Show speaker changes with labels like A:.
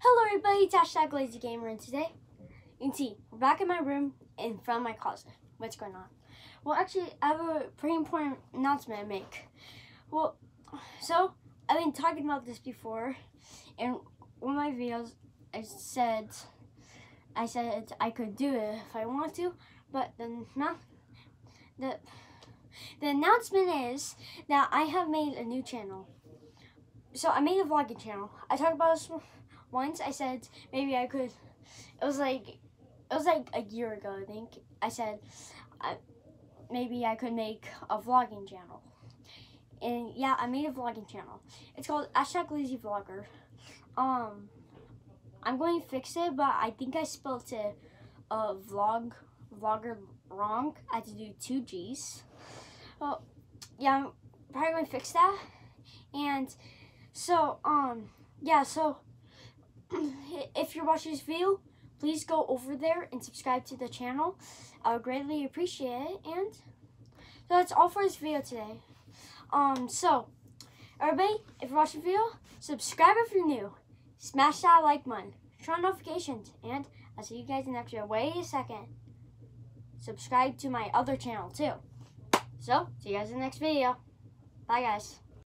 A: Hello everybody, it's hashtag Lazy Gamer and today you can see we're back in my room in front of my closet. What's going on? Well actually I have a pretty important announcement to make. Well so I've been talking about this before in one of my videos I said I said I could do it if I want to, but the not the the announcement is that I have made a new channel. So I made a vlogging channel. I talked about this once. I said maybe I could. It was like it was like a year ago. I think I said I, maybe I could make a vlogging channel. And yeah, I made a vlogging channel. It's called hashtag Lazy Vlogger. Um, I'm going to fix it, but I think I spelled it uh, vlog vlogger wrong. I had to do two G's. Well, yeah, I'm probably going to fix that. So, um, yeah, so if you're watching this video, please go over there and subscribe to the channel. I would greatly appreciate it. And so that's all for this video today. Um, so, everybody, if you're watching the video, subscribe if you're new. Smash that like button. Turn on notifications. And I'll see you guys in the next video. Wait a second. Subscribe to my other channel too. So, see you guys in the next video. Bye, guys.